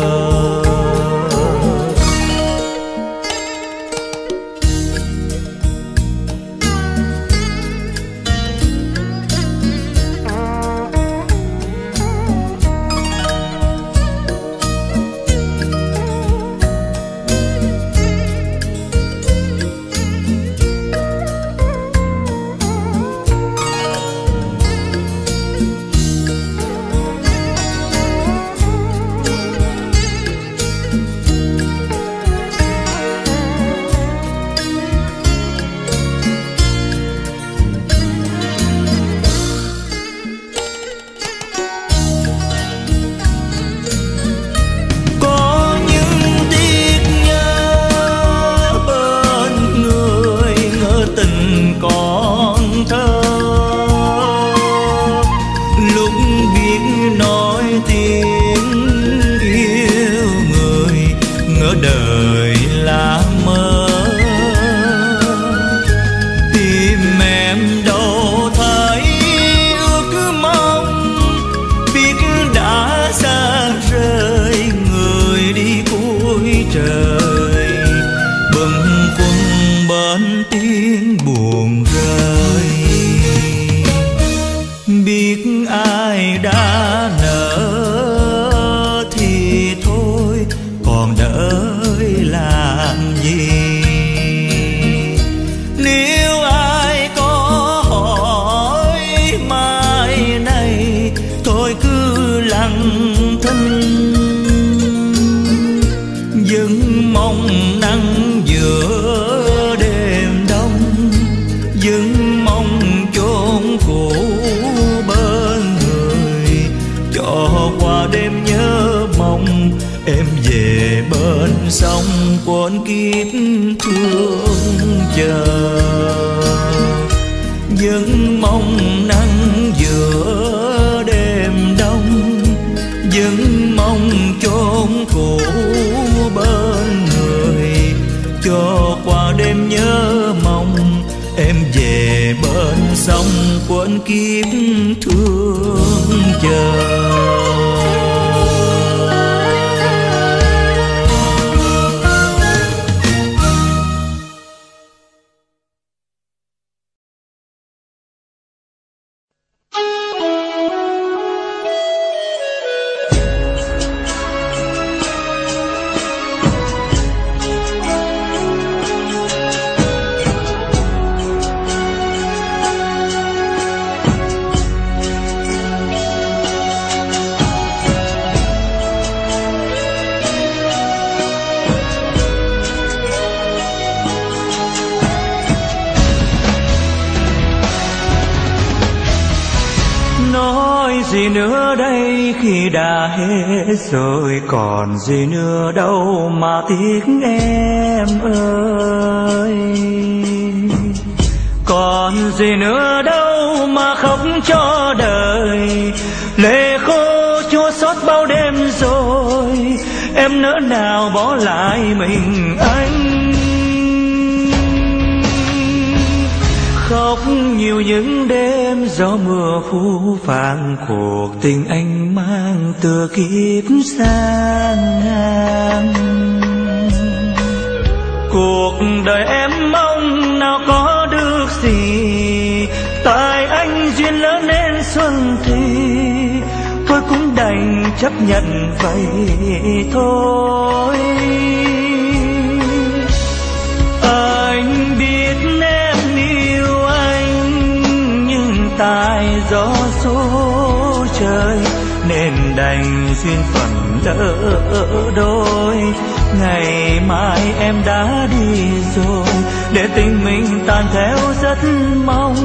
ngày mai em đã đi rồi, để tình mình tan theo rất mong,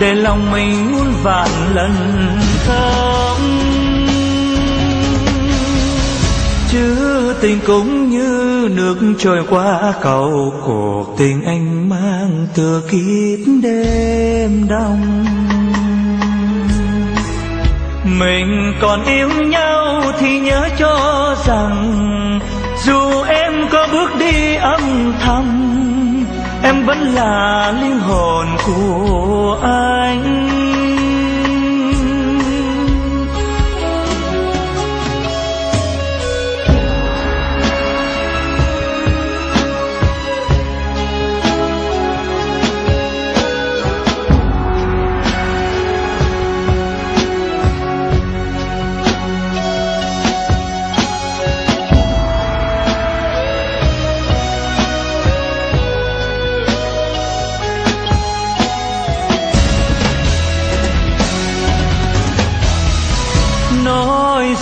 để lòng mình muôn vạn lần không. Chứ tình cũng như nước trôi qua, cầu cuộc tình anh mang từ kiếp đêm đông. Mình còn yêu nhau thì nhớ cho rằng dù em có bước đi âm thầm em vẫn là linh hồn của anh.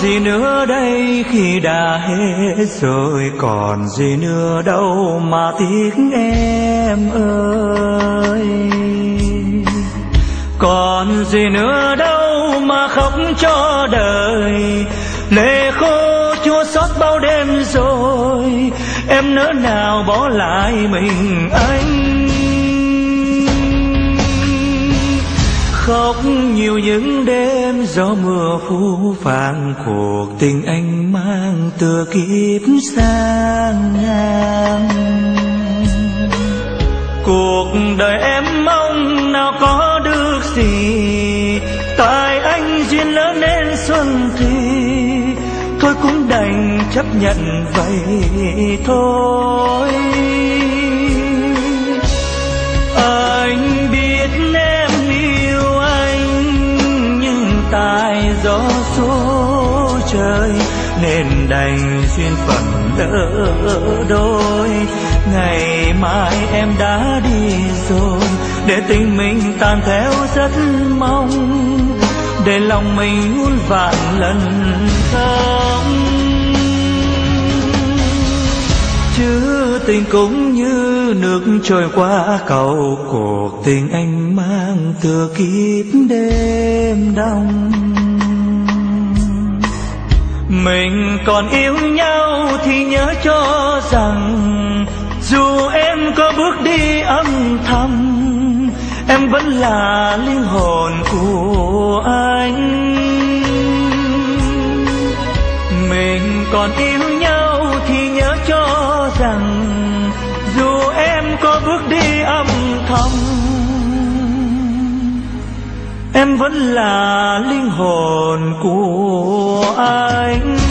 Gì nữa đây khi đã hết rồi? Còn gì nữa đâu mà tiếc em ơi. Còn gì nữa đâu mà khóc cho đời. Lệ khô chua xót bao đêm rồi. Em nỡ nào bỏ lại mình anh? Khóc nhiều những đêm gió mưa phú phàng cuộc tình anh mang từ kiếp sang ngang. Cuộc đời em mong nào có được gì tại anh duyên lớn nên xuân thì thôi cũng đành chấp nhận vậy thôi. Tai gió số trời, nên đành duyên phận lỡ đôi. Ngày mai em đã đi rồi, để tình mình tan theo rất mong, để lòng mình muôn vạn lần không. Chứ tình cũng như nước trôi qua, cầu cuộc tình anh mang thừa kiếp đêm đông. Mình còn yêu nhau thì nhớ cho rằng, dù em có bước đi âm thầm, em vẫn là linh hồn của anh. Mình còn yêu nhau thì nhớ cho rằng có bước đi âm thầm. Em vẫn là linh hồn của anh.